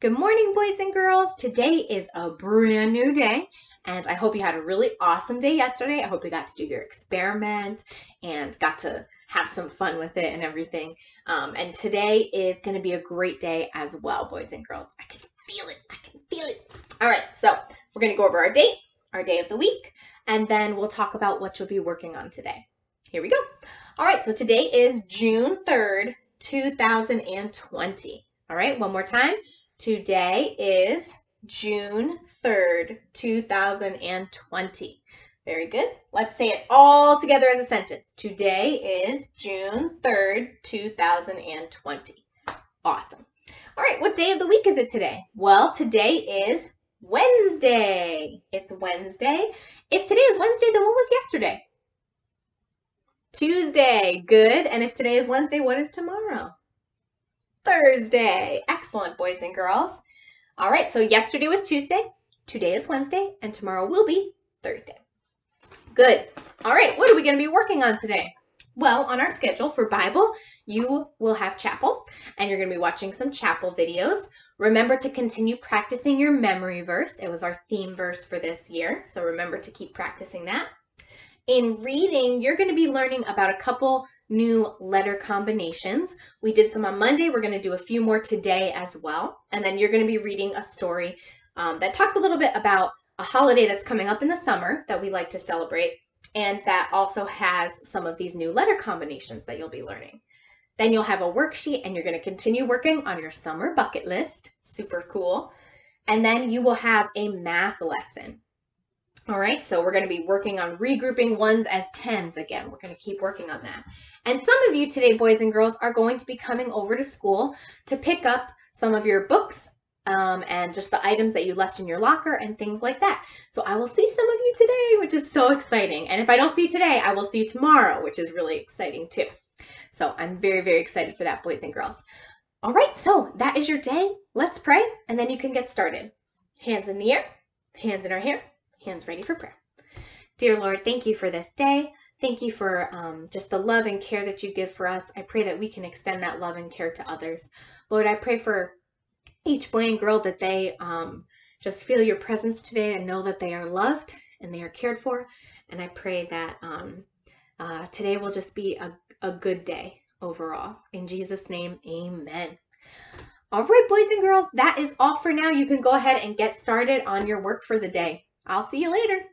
Good morning, boys and girls. Today is a brand new day, and I hope you had a really awesome day yesterday. I hope you got to do your experiment and got to have some fun with it and everything. Um, and today is going to be a great day as well, boys and girls. I can feel it. I can feel it. All right, so we're going to go over our date, our day of the week, and then we'll talk about what you'll be working on today. Here we go. All right, so today is June 3rd, 2020. All right, one more time. Today is June 3rd, 2020. Very good. Let's say it all together as a sentence. Today is June 3rd, 2020. Awesome. All right, what day of the week is it today? Well, today is Wednesday. It's Wednesday. If today is Wednesday, then what was yesterday? Tuesday. Good. And if today is Wednesday, what is tomorrow? Thursday. Excellent, boys and girls. All right, so yesterday was Tuesday, today is Wednesday, and tomorrow will be Thursday. Good. All right, what are we going to be working on today? Well, on our schedule for Bible, you will have chapel, and you're going to be watching some chapel videos. Remember to continue practicing your memory verse. It was our theme verse for this year, so remember to keep practicing that. In reading, you're going to be learning about a couple new letter combinations. We did some on Monday. We're going to do a few more today as well. And then you're going to be reading a story um, that talks a little bit about a holiday that's coming up in the summer that we like to celebrate and that also has some of these new letter combinations that you'll be learning. Then you'll have a worksheet and you're going to continue working on your summer bucket list. Super cool. And then you will have a math lesson. All right, so we're going to be working on regrouping ones as tens again. We're going to keep working on that. And some of you today, boys and girls, are going to be coming over to school to pick up some of your books um, and just the items that you left in your locker and things like that. So I will see some of you today, which is so exciting. And if I don't see you today, I will see you tomorrow, which is really exciting too. So I'm very, very excited for that, boys and girls. All right, so that is your day. Let's pray, and then you can get started. Hands in the air, hands in our hair, hands ready for prayer. Dear Lord, thank you for this day. Thank you for um, just the love and care that you give for us. I pray that we can extend that love and care to others. Lord, I pray for each boy and girl that they um, just feel your presence today and know that they are loved and they are cared for. And I pray that um, uh, today will just be a, a good day overall. In Jesus' name, amen. All right, boys and girls, that is all for now. You can go ahead and get started on your work for the day. I'll see you later.